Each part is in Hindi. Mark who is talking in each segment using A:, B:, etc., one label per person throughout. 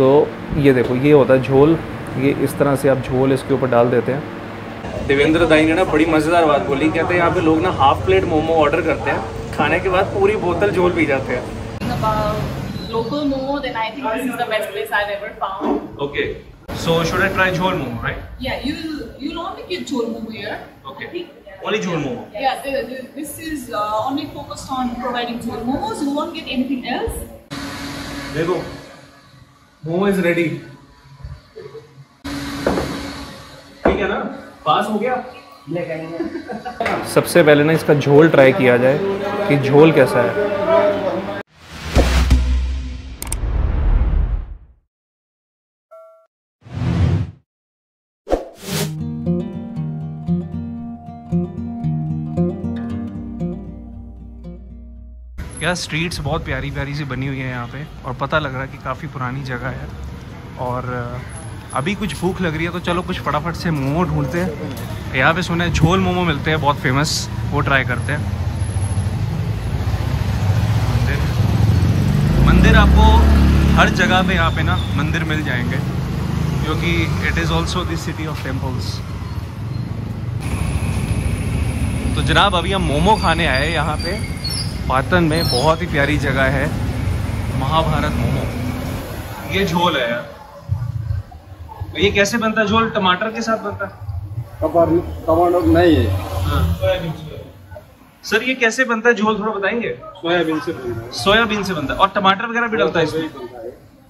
A: तो ये देखो ये होता है झोल ये इस तरह से आप झोल इसके ऊपर डाल देते हैं देवेंद्र दाई ने ना बड़ी मज़ेदार बात बोली कहते हैं यहाँ पे लोग ना हाफ़ प्लेट मोमो ऑर्डर करते हैं खाने के बाद पूरी बोतल झोल पी जाते हैं
B: local momo, then I think this is the best place I've ever found.
A: Okay so should I try jhol momo right
B: Yeah, you you'll only get chol momo here.
A: Okay.
B: I think-
A: only jhol momo
B: Yeah, the, the, this is uh, only focused on providing chol momos. You won't get anything else.
A: देखो मोमो इज़ रेडी। ठीक है ना? पास हो गया? सबसे पहले ना इसका झोल ट्राई किया जाए कि झोल कैसा है। यार स्ट्रीट्स बहुत प्यारी प्यारी सी बनी हुई है यहाँ पे, और पता लग रहा है कि काफ़ी पुरानी जगह है। और अभी कुछ भूख लग रही है तो चलो कुछ फटाफट से मोमो ढूंढते हैं। यहाँ पे सुना झोल मोमो मिलते हैं, बहुत फ़ेमस वो ट्राई करते हैं। मंदिर। मंदिर आपको हर जगह पे यहाँ पे ना मंदिर मिल जाएँगे, क्योंकि it is also the city of temples तो जनाब, अभी हम मोमो खाने आए यहाँ पे। पाटन में बहुत ही प्यारी जगह है महाभारत मोमो। ये झोल है यार। ये कैसे बनता है झोल? टमाटर के साथ बनता है?
C: टमाटर नहीं है।
A: सर ये कैसे बनता है? झोल थोड़ा बताएँगे
C: सोयाबीन से बनता है।
A: सोयाबीन से बनता है। और टमाटर वगैरह भी डलता है इसमें?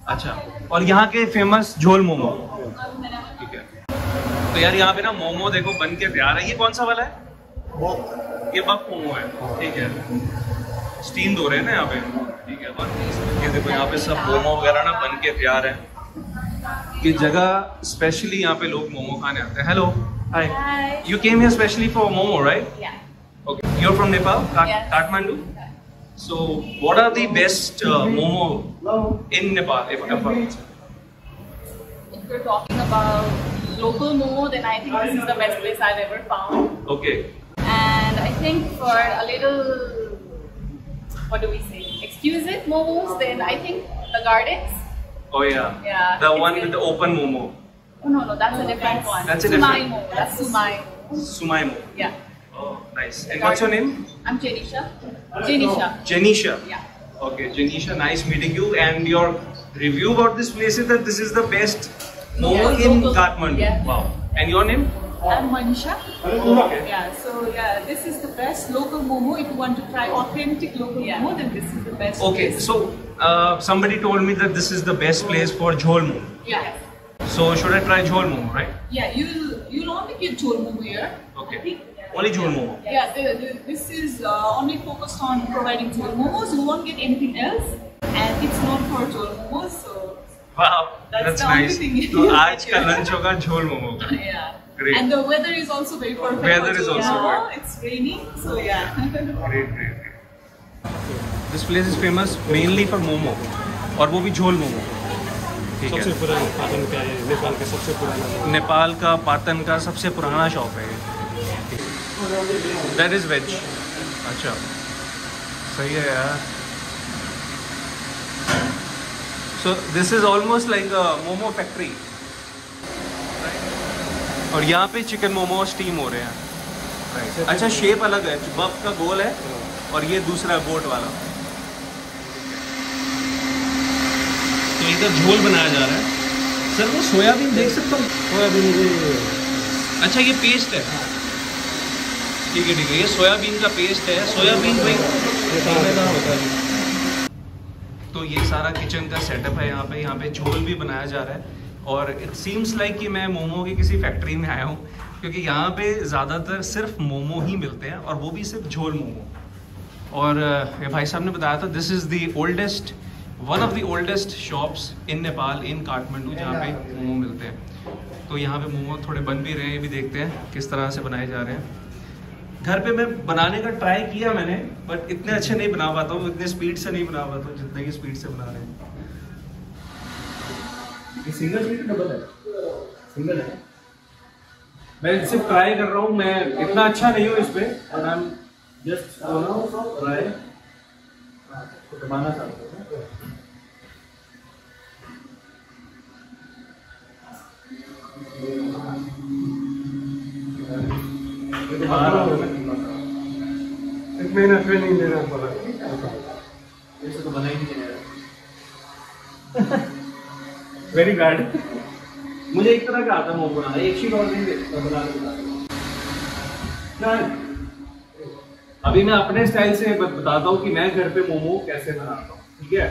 A: अच्छा। और यहाँ के फ़ेमस झोल मोमो? ठीक है। तो यार यहाँ पे ना मोमो देखो बन के तैयार है। ये कौन सा वाला है? ये बफ मोमो है। ठीक है। स्टीन दो रहे हैं ना यहाँ पे। ठीक है देखो यहाँ पे सब मोमो वगैरह ना बन के तैयार है। ये जगह स्पेशली यहाँ पे लोग मोमो खाने आते हैं। Hello
B: hi
A: you came here specially for momo
B: right
A: okay you are from Nepal Kathmandu so what are the best momo in Nepal if
B: you are talking about local momo then I think this is the best place I have ever found
A: okay
B: and I think for a little what do we say, exquisite momos, then I think the gardens.
A: oh yeah,
B: Yeah,
A: the one
B: good.
A: with the open momo,
B: Oh no, no, that's a different one.
A: That's a
B: Sumai
A: different-
B: momo. That's Sumai.
A: Sumai momo.
B: Yeah.
A: Oh, nice. And what's your name?
B: I'm Jenisha. Jenisha.
A: Janisha.
B: Yeah.
A: Okay, Janisha, nice meeting you. And your review about this place is that this is the best momo
B: Yeah,
A: in
B: local.
A: Kathmandu.
B: Yeah.
A: Wow. And your name?
B: I'm Manisha.
A: Okay.
B: Yeah, so yeah, this is the best local momo. If you want to try authentic local momo, then this is the best.
A: Okay,
B: place.
A: so uh, somebody told me that this is the best place for jhol momo.
B: yeah,
A: So should I try jhol momo, right?
B: yeah, you you'll only get chol momo here.
A: Okay.
B: I think-
A: Only jhol momo.
B: Yeah, the, the, this is uh, only focused on providing chol momos. You won't get anything else, and it's not for chol momos. So
A: Wow,
B: That's
A: that's,
B: the only
A: nice.
B: thing.
A: तो आज का लंच होगा झोल मोमो का
B: yeah.
A: Great.
B: And the weather is also very perfect.
A: Weather is also
B: momo.
A: good.
B: It's raining, so yeah.
A: Great great this place is famous mainly for momo और वो भी झोल मोमो ठीक
C: सबसे
A: है
C: पुराना पाटन का ये नेपाल का सबसे पुराना
A: नेपाल का पाटन का सबसे पुराना शॉप है दैट इज़ वेज अच्छा सही है यार so this is almost like a momo factory और यहाँ पे चिकन मोमो स्टीम हो रहे हैं। अच्छा शेप अलग है। बफ का गोल है और ये दूसरा बोट वाला। तो इधर झोल बनाया जा रहा है। सर वो सोयाबीन देख सकता हूँ।
C: सोयाबीन ये
A: अच्छा ये पेस्ट है। ठीक है ठीक है ये सोयाबीन का पेस्ट है। सोयाबीन भाई
C: है।
A: तो ये सारा किचन का सेटअप है यहाँ पे। यहाँ पे झोल भी बनाया जा रहा है। और इट सीम्स लाइक कि मैं मोमो की किसी फैक्ट्री में आया हूँ, क्योंकि यहाँ पे ज़्यादातर सिर्फ़ मोमो ही मिलते हैं और वो भी सिर्फ़ झोल मोमो। और भाई साहब ने बताया था this is the oldest one of the oldest shops in Nepal in Kathmandu जहाँ पे मोमो मिलते हैं। तो यहाँ पे मोमो थोड़े बन भी रहे हैं, ये भी देखते हैं, किस तरह से बनाए जा रहे हैं। घर पे मैं बनाने का ट्राई किया मैंने बट इतने अच्छे नहीं बना पाता हूँ, इतने स्पीड से नहीं बना पाता हूँ, जितने की स्पीड से बना रहे हैं। ये सिंगल सीट डबल है? सिंगल है। मैं सिर्फ़ ट्राई कर रहा हूँ मैं इतना अच्छा नहीं हूँ इसमें and I am just try दबाना चाहता हूँ।
D: तो
C: एक महीना ट्रेनिंग पड़ा।
D: तो बना ही। नहीं वेरी बैड मुझे एक तरह का आता मोमो बनाना एक शीट और बना दूँगा। अभी मैं अपने स्टाइल से बताता हूँ कि मैं घर पे मोमो कैसे बनाता हूँ, ठीक है?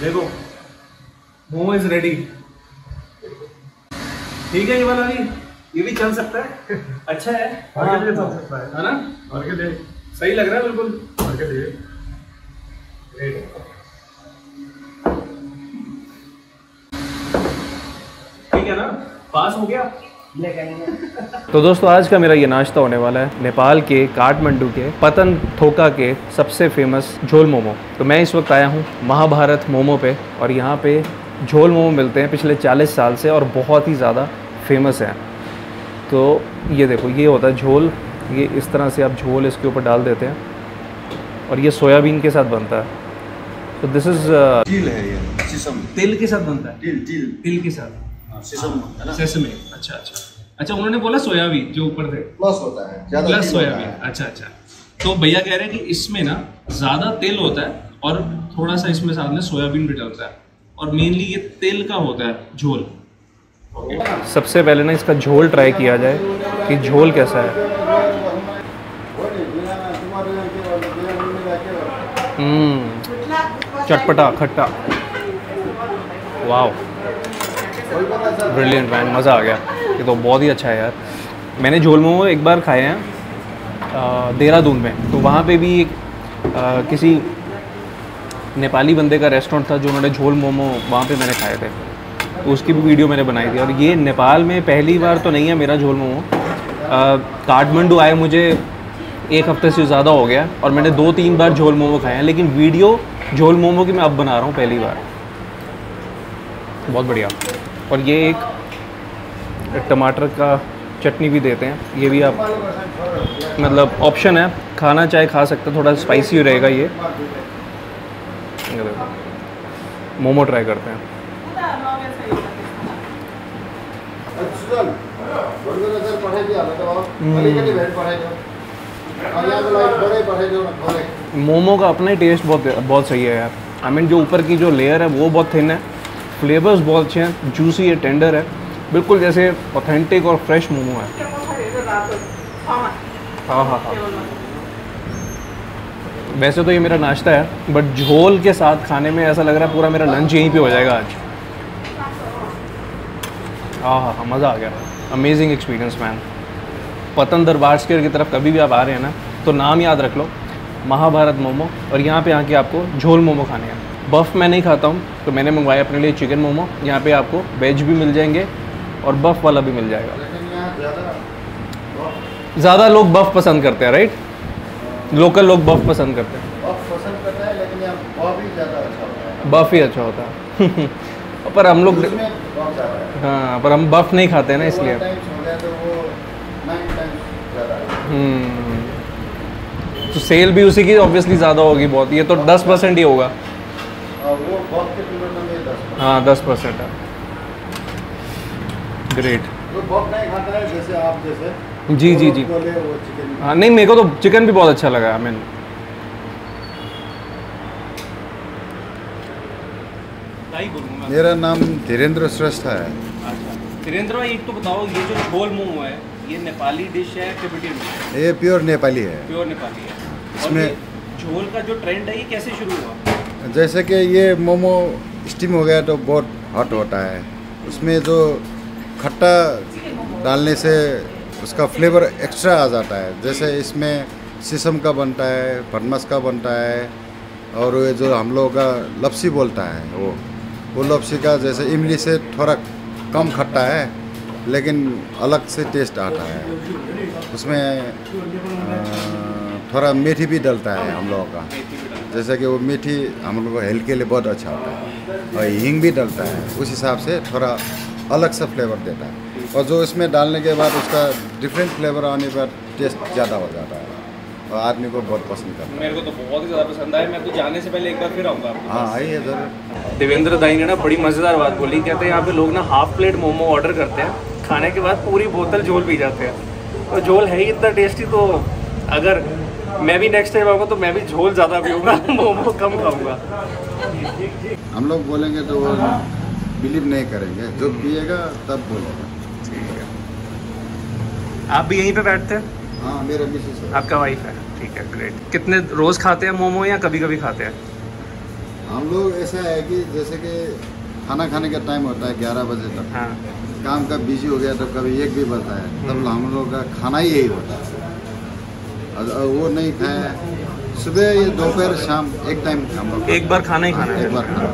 D: देखो, मोमो इज़ रेडी ठीक है ये वाला भी ये भी चल सकता है। अच्छा है।
C: आगे लिए चल सकता है
D: है ना?
C: आगे लिए।
D: सही लग रहा है बिल्कुल।
C: आगे लिए।
D: ठीक है ना? पास हो गया?
A: तो दोस्तों आज का मेरा ये नाश्ता होने वाला है नेपाल के काठमंडू के पतन थोका के सबसे फ़ेमस झोल मोमो। तो मैं इस वक्त आया हूँ महाभारत मोमो पे और यहाँ पे झोल मोमो मिलते हैं पिछले 40 साल से और बहुत ही ज़्यादा फ़ेमस हैं। तो ये देखो ये होता है झोल। ये इस तरह से आप झोल इसके ऊपर डाल देते हैं और ये सोयाबीन के साथ बनता है। तो दिस इज़
E: तिल है ये शीशम
D: तेल के साथ बनता है?
E: तिल तिल
D: तिल के साथ।
E: शीशम है
D: अच्छा अच्छा। अच्छा उन्होंने बोला सोयाबीन जो ऊपर थे
E: प्लस होता है ज़्यादा
D: प्लस सोयाबीन। अच्छा अच्छा। तो भैया कह रहे हैं कि इसमें ना ज़्यादा तेल होता है और थोड़ा सा इसमें साथ में सोयाबीन भी डलता है। और मेनली ये तेल का होता है झोल।
A: सबसे पहले ना इसका झोल ट्राई किया जाए कि झोल कैसा है। हम्म चटपटा खट्टा। वाह ब्रिलियंट मैन मज़ा आ गया। ये तो बहुत ही अच्छा है यार। मैंने झोल मोमो एक बार खाए हैं देहरादून में। तो वहाँ पे भी एक अ, किसी नेपाली बंदे का रेस्टोरेंट था जो उन्होंने झोल मोमो वहाँ पे मैंने खाए थे। उसकी भी वीडियो मैंने बनाई थी। और ये नेपाल में पहली बार तो नहीं है मेरा झोल मोमो। काठमांडू आए मुझे एक हफ़्ते से ज़्यादा हो गया और मैंने दो तीन बार झोल मोमो खाए हैं, लेकिन वीडियो झोल मोमो की मैं अब बना रहा हूँ पहली बार। बहुत बढ़िया। और ये एक टमाटर का चटनी भी देते हैं। ये भी आप मतलब ऑप्शन है। खाना चाहे खा सकते थोड़ा स्पाइसी रहेगा ये। मोमो ट्राई करते हैं।
E: त भेट बडै पठाइदियो न थोरै
A: मोमो का अपना ही टेस्ट बहुत बहुत सही है यार। आई मीन जो ऊपर की जो लेयर है वो बहुत थिन है। फ्लेवर्स बहुत अच्छे हैं जूसी है टेंडर है। बिल्कुल जैसे ऑथेंटिक और फ्रेश मोमो है। हाँ हाँ हाँ। वैसे तो ये मेरा नाश्ता है बट झोल के साथ खाने में ऐसा लग रहा है पूरा मेरा लंच यहीं पे हो जाएगा आज। हाँ हाँ हाँ मज़ा आ गया। अमेजिंग एक्सपीरियंस मैन पतन दरबार स्केयर की तरफ़ कभी भी आप आ रहे हैं ना तो नाम याद रख लो। महाभारत मोमो और यहाँ पे आके आपको झोल मोमो खाने हैं। बफ़ मैं नहीं खाता हूँ तो मैंने मंगवाया अपने लिए चिकन मोमो। यहाँ पे आपको वेज भी मिल जाएँगे और बफ़ वाला भी मिल जाएगा।
E: ज़्यादा
A: लोग बफ़ पसंद करते हैं राइट लोकल लोग बफ़ पसंद करते हैं।
E: बफ बफ ही अच्छा होता है।
A: पर हम लोग
E: है।
A: हाँ पर हम बफ़ नहीं खाते हैं ना इसलिए।
E: हो तो है।
A: हम्म। तो सेल भी उसी की ऑब्वियसली ज़्यादा होगी बहुत। ये तो दस परसेंट ही होगा।
E: दस
A: हाँ दस परसेंट है। ग्रेट
E: जो बफ नहीं खाता है जैसे आप जैसे।
A: जी जी हाँ नहीं मेरे को तो चिकन भी बहुत अच्छा लगा आई मीन
D: ही बोलूँ मैं
E: मेरा नाम धीरेन्द्र श्रेष्ठ है।
D: अच्छा। धीरेन्द्र भाई एक तो बताओ ये जो झोल मोमो है ये नेपाली डिश है डिश
E: ये प्योर नेपाली है।
D: प्योर नेपाली है।
E: इसमें-
D: झोल का जो ट्रेंड है ये कैसे शुरू हुआ?
E: जैसे कि ये मोमो स्टीम हो गया तो बहुत हॉट होता है। उसमें जो खट्टा डालने से उसका फ्लेवर एक्स्ट्रा आ जाता है। जैसे इसमें शीशम का बनता है भटमस का बनता है और ये जो हम लोग का लपसी बोलता है वो। वो लपसी का जैसे इमली से थोड़ा कम खट्टा है, लेकिन अलग से टेस्ट आता है। उसमें थोड़ा मीठी भी डलता है हम लोगों का। जैसे कि वो मीठी हम लोग को हेल्थ के लिए बहुत अच्छा होता है, और हींग भी डलता है। उस हिसाब से थोड़ा अलग सा फ्लेवर देता है। और जो इसमें डालने के बाद उसका डिफरेंट फ्लेवर आने पर टेस्ट ज़्यादा हो जाता है। आदमी को बहुत पसंद करता है।
A: मेरे को तो बहुत ही ज़्यादा पसंद आया। मैं तो जाने से पहले एक बार फिर आऊँगा
E: हाँ आइए ज़रूर।
A: देवेंद्र दाई ने ना बड़ी मज़ेदार बात बोली। कहते हैं यहाँ पे लोग ना हाफ़ प्लेट मोमो ऑर्डर करते हैं। खाने के बाद पूरी बोतल झोल पी जाते हैं। तो झोल है ही इतना टेस्टी तो अगर मैं भी नेक्स्ट टाइम आऊँगा तो मैं भी झोल ज़्यादा पीऊँगा मोमो कम खाऊँगा।
E: हम लोग बोलेंगे तो वो बिलीव नहीं करेंगे। जो पिएगा तब बोलेगा।
F: आप भी यहीं पे बैठते हैं?
E: हाँ मेरा मिसेस है
F: आपका वाइफ है। ठीक है ग्रेट कितने रोज खाते हैं मोमो या कभी कभी खाते हैं?
E: हम लोग ऐसा है कि जैसे कि खाना खाने का टाइम होता है ग्यारह बजे तक।
F: हाँ।
E: काम का बिज़ी हो गया तब कभी एक भी बजता है। तब हम लोग का खाना ही यही होता है। और वो नहीं खाए। सुबह या दोपहर शाम एक टाइम हम लोग
F: एक बार खाना ही खाना है।
E: एक बार खाना।